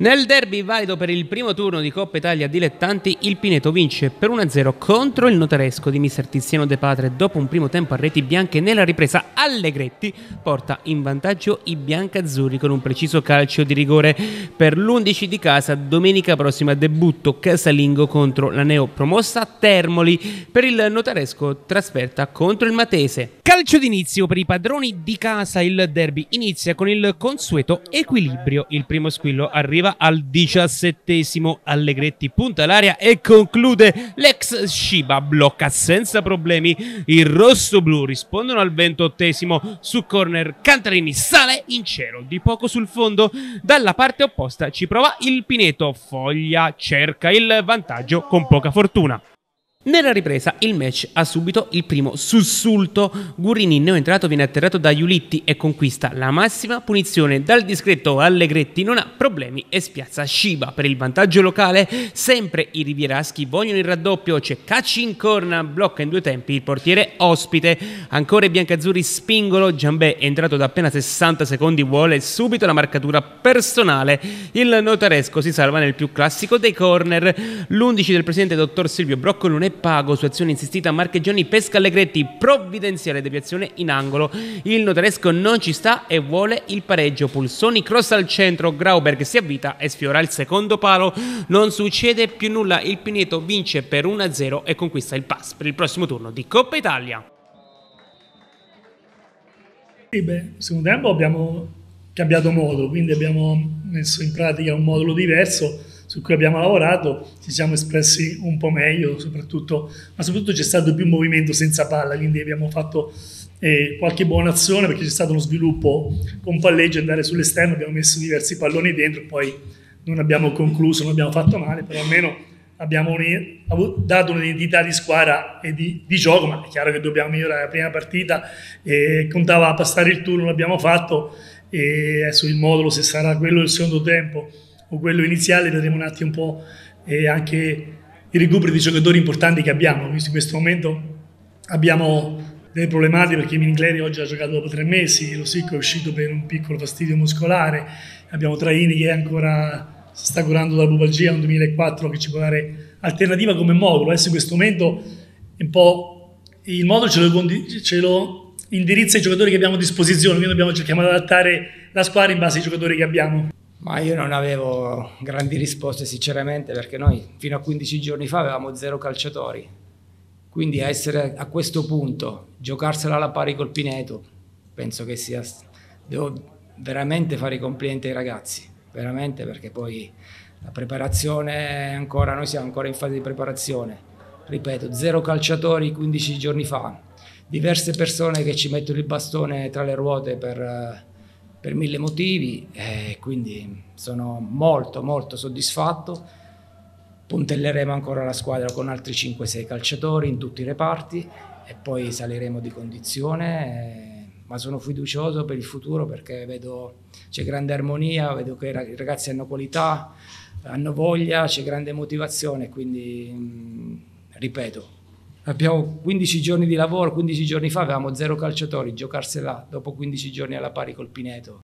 Nel derby valido per il primo turno di Coppa Italia dilettanti, il Pineto vince per 1-0 contro il notaresco di mister Tiziano De Padre dopo un primo tempo a reti bianche nella ripresa Allegretti porta in vantaggio i biancazzurri con un preciso calcio di rigore. Per l'11 di casa domenica prossima debutto casalingo contro la neopromossa Termoli. Per il notaresco trasferta contro il Matese. Calcio d'inizio per i padroni di casa. Il derby inizia con il consueto equilibrio. Il primo squillo arriva al diciassettesimo. Allegretti punta l'aria e conclude. L'ex Shiba blocca senza problemi. Il rosso-blu rispondono al ventottesimo. Su corner Cantarini sale in cielo di poco sul fondo. Dalla parte opposta ci prova il Pineto. Foglia cerca il vantaggio con poca fortuna. Nella ripresa il match ha subito il primo sussulto. Gurini neoentrato viene atterrato da Iulitti e conquista la massima punizione. Dal discreto Allegretti non ha problemi e spiazza Shiba per il vantaggio locale. Sempre i rivieraschi vogliono il raddoppio. C'è Cacci in corna, blocca in due tempi il portiere ospite. Ancora i biancazzurri spingono. Giambè è entrato da appena 60 secondi, vuole subito la marcatura personale. Il notaresco si salva nel più classico dei corner. L'11 del presidente dottor Silvio Brocco pago su azione insistita Marcheggioni pesca Allegretti provvidenziale deviazione in angolo. Il notaresco non ci sta e vuole il pareggio. Pulsoni cross al centro Grauberg si avvita e sfiora il secondo palo. Non succede più nulla il Pineto vince per 1-0 e conquista il pass per il prossimo turno di Coppa Italia. Sì, beh, secondo tempo abbiamo cambiato modo quindi abbiamo messo in pratica un modulo diverso su cui abbiamo lavorato, ci siamo espressi un po' meglio, soprattutto, ma soprattutto c'è stato più movimento senza palla, quindi abbiamo fatto eh, qualche buona azione perché c'è stato uno sviluppo con palleggio, andare sull'esterno, abbiamo messo diversi palloni dentro, poi non abbiamo concluso, non abbiamo fatto male, però almeno abbiamo dato un'identità di squadra e di, di, gioco, ma è chiaro che dobbiamo migliorare la prima partita, eh, contava passare il turno, l'abbiamo fatto, e adesso il modulo se sarà quello del secondo tempo o quello iniziale, vedremo un attimo un po' eh, anche i recuperi di giocatori importanti che abbiamo, visto in questo momento abbiamo delle problematiche perché Mingleri oggi ha giocato dopo tre mesi, lo Sicco è uscito per un piccolo fastidio muscolare, abbiamo Traini che ancora si sta curando dalla bubalgia, un 2004 che ci può dare alternativa come modulo, adesso in questo momento un po' il modulo ce lo, ce lo indirizza i giocatori che abbiamo a disposizione, quindi dobbiamo cercare di adattare la squadra in base ai giocatori che abbiamo. Ma io non avevo grandi risposte sinceramente perché noi fino a 15 giorni fa avevamo zero calciatori. Quindi essere a questo punto, giocarsela alla pari col Pineto, penso che sia... Devo veramente fare i complimenti ai ragazzi, veramente perché poi la preparazione ancora, noi siamo ancora in fase di preparazione. Ripeto, zero calciatori 15 giorni fa, diverse persone che ci mettono il bastone tra le ruote per per mille motivi e quindi sono molto molto soddisfatto. Puntelleremo ancora la squadra con altri 5-6 calciatori in tutti i reparti e poi saliremo di condizione, ma sono fiducioso per il futuro perché vedo c'è grande armonia, vedo che i ragazzi hanno qualità, hanno voglia, c'è grande motivazione, quindi ripeto, Abbiamo 15 giorni di lavoro, 15 giorni fa avevamo zero calciatori, giocarsela dopo 15 giorni alla pari col Pineto